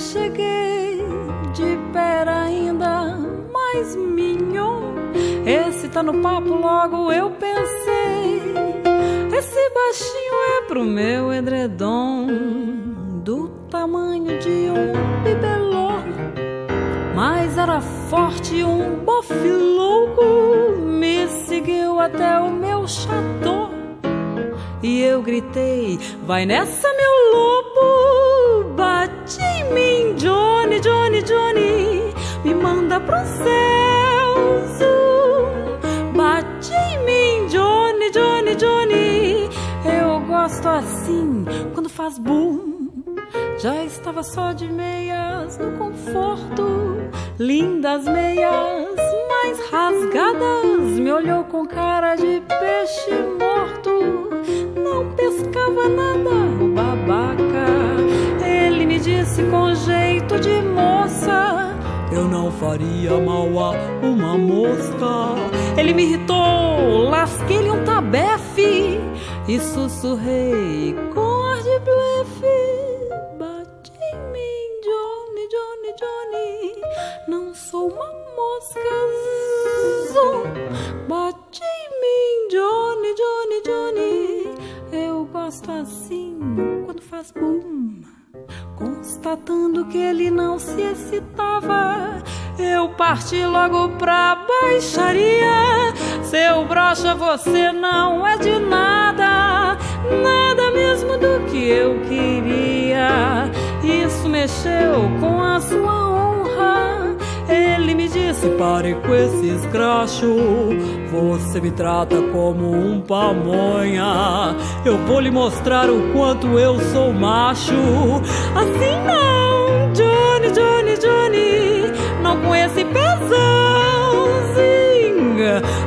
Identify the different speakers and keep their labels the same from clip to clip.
Speaker 1: cheguei de pera ainda mais mignon. Esse tá no papo, logo eu pensei. Esse baixinho é pro meu edredom, do tamanho de um bibelô. Mas era forte, um bofe louco. Me seguiu até o meu chateau. E eu gritei: Vai nessa, meu lobo! Bate em mim, Johnny, Johnny, Johnny, me manda pro céu. Bate em mim, Johnny, Johnny, Johnny. Eu gosto assim quando faz boom. Já estava só de meias no conforto, lindas meias mais rasgadas. Me olhou com cara de peixe morto, não pescava nada, o babaca. Ele me disse com jeito de moça. Eu não faria mal a uma mosca. Ele me irritou, lasquei-lhe um tabefe e sussurrei com faz boom. Constatando que ele não se excitava, eu parti logo pra baixaria. Seu brocha, você não é de nada, nada mesmo do que eu queria. Isso mexeu com a sua honra. Disse: pare com esse escracho. Você me trata como um pamonha. Eu vou lhe mostrar o quanto eu sou macho. Assim não, Johnny, Johnny, Johnny. Não com esse pesãozinho.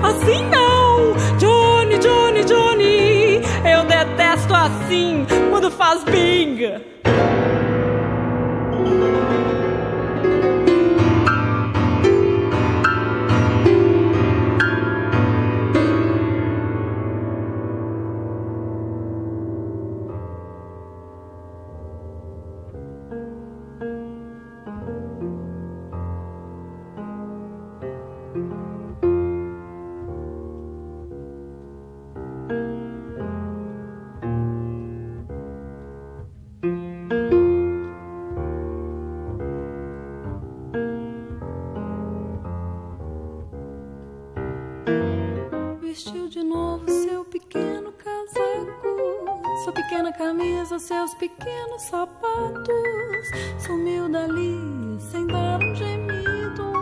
Speaker 1: Assim não, Johnny, Johnny, Johnny. Eu detesto assim quando faz binga. De novo seu pequeno casaco, sua pequena camisa, seus pequenos sapatos. Sumiu dali sem dar um gemido,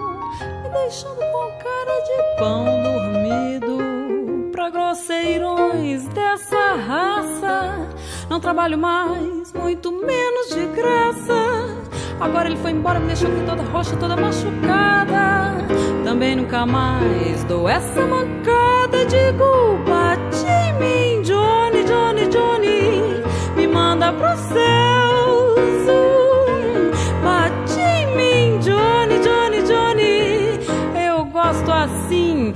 Speaker 1: me deixando com cara de pão dormido. Pra grosseirões dessa raça, não trabalho mais, muito menos de graça. Agora ele foi embora, me deixou aqui toda roxa, toda machucada. Também nunca mais dou essa mancada digo bate-me Johnny, Johnny, Johnny Me manda pro céus Bate-me Johnny, Johnny, Johnny Eu gosto assim.